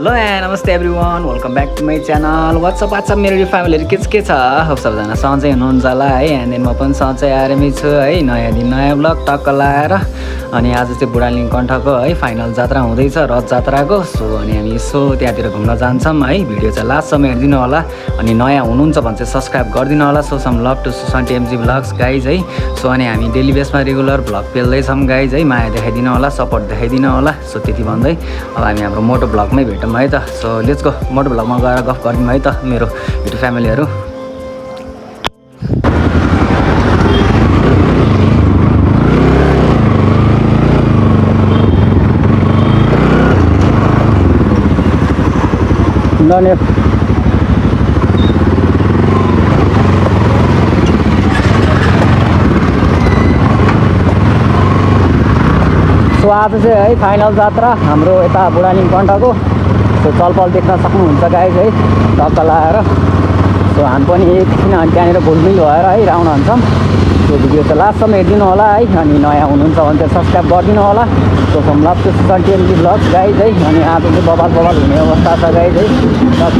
Hello ए नमस्ते everyone welcome back to my channel what's up what's up मेरो फ्यामिलीहरू के के छ? हो सबजना सधैँ हुनुहुन्छ होला है एन्ड देन म पनि सधैँ आरामै छु है नयाँ दिन नयाँ ब्लग टक्क लाएर। अनि आज चाहिँ बुढालिङ कण्ठको है फाइनल जात्रा हुँदैछ रथ जात्राको। सो अनि हामी यसो त्यहाँतिर घुम्न जान्छौँ है। भिडियो चाहिँ लास्टसम्म हेरिदिनु होला। अनि नयाँ हुनुहुन्छ भने चाहिँ सब्सक्राइब गरिदिनु होला। So some love to Susanti MG vlogs guys है। सो अनि हामी डेली बेसमा रेगुलर भ्लग पेल्दैछौँ गाइज है। माया देखाइदिनु होला सपोर्ट देखाइदिनु होला। सो त्यति भन्दै अब हामी हाम्रो मोटो भ्लगमै भेटौँ है त। सो गो मोटो भ्लगमा गएर गफ गरौँ है त मेरो युट्युब फ्यामिलीहरू धन्यवाद सो आज चाहिँ है फाइनल जात्रा हाम्रो यता बुढानी कण्ठको। सो चलपल देख्न सक्नुहुन्छ गाइज है टक्क लाएर सो हामी पनि एकछिन अनि त्यहाँनिर भुलमिल भएर है राउन्ड हान्छौँ। त्यो भिडियो चाहिँ लास्टसम्म हेरिदिनु होला है। अनि नयाँ हुनुहुन्छ भने चाहिँ सब्सक्राइब गरिदिनु होला। सो फ्रम लभ टु कन्टिएनली ब्लग्स गाइज है। अनि आज चाहिँ बबाल बबाल हुने अवस्था छ गाइज है। टक्क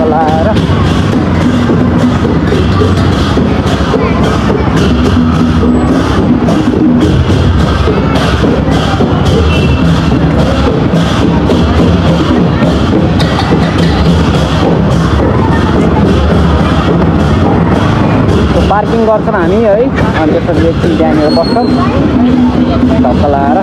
पार्किङ गर्छौँ हामी है। अनि त्यसपछि एकछिन त्यहाँनिर बस्छौँ। धक्का लगाएर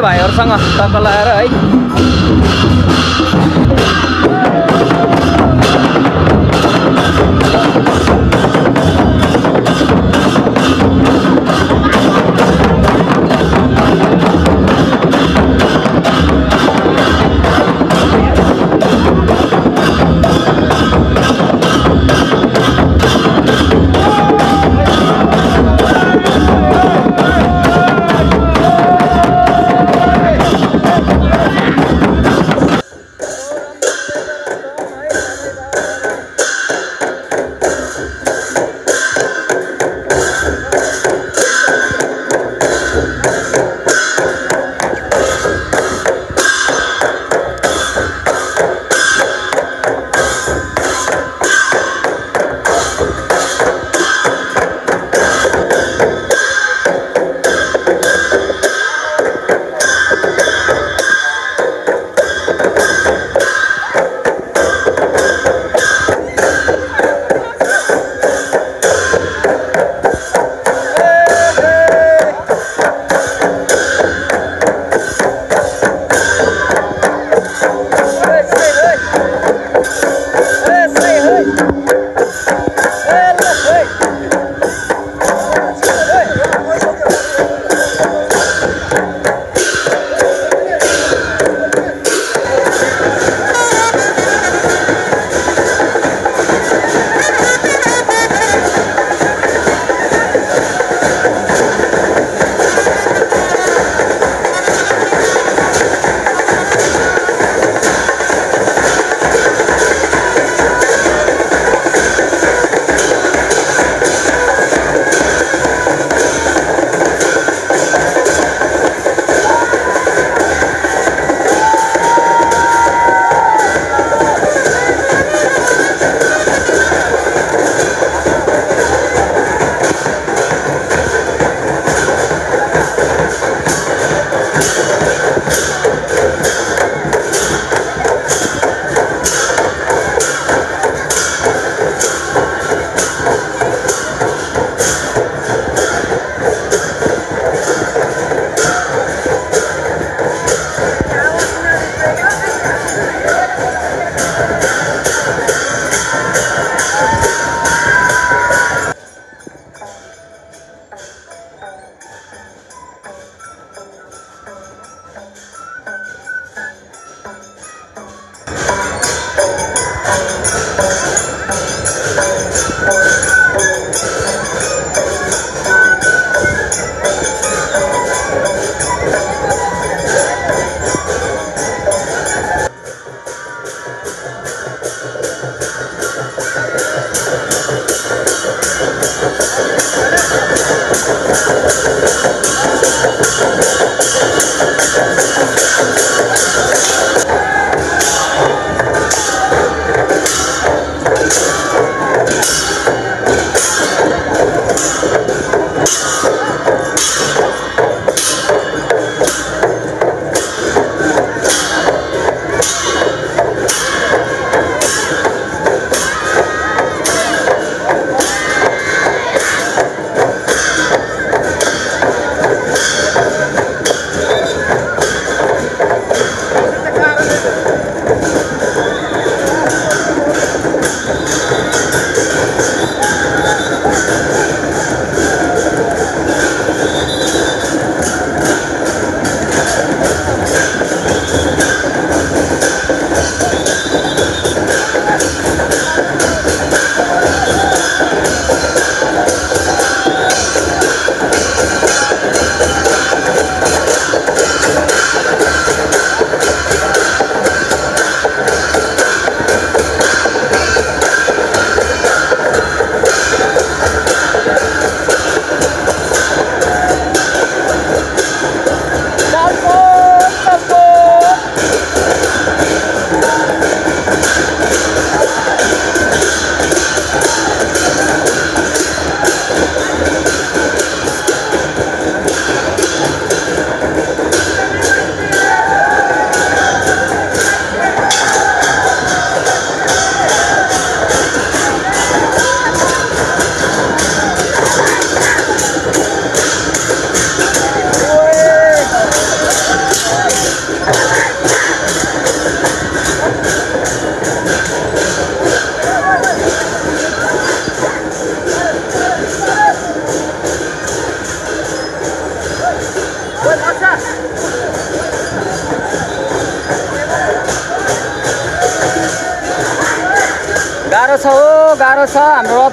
भाइहरूसँग टक्क लगाएर है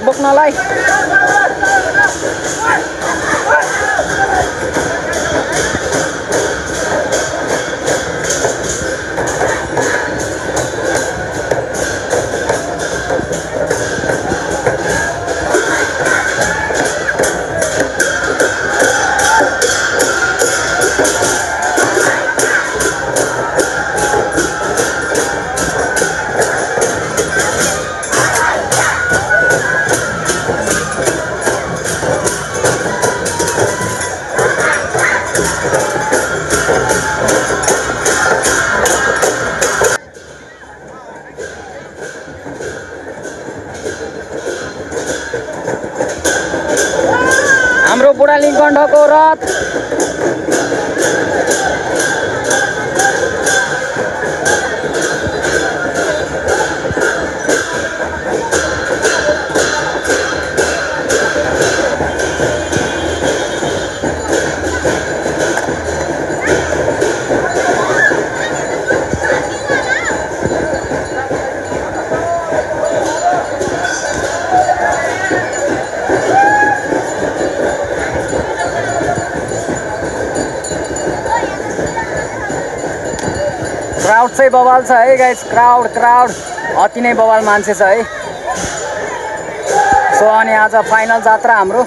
बोक्नलाई हाम्रो बुढालिङ गण्डको रथ। चाहिँ बवाल छ है गाइस क्राउड क्राउड अति नै बवाल मान्छे छ है? सो अनि आज फाइनल जात्रा हाम्रो।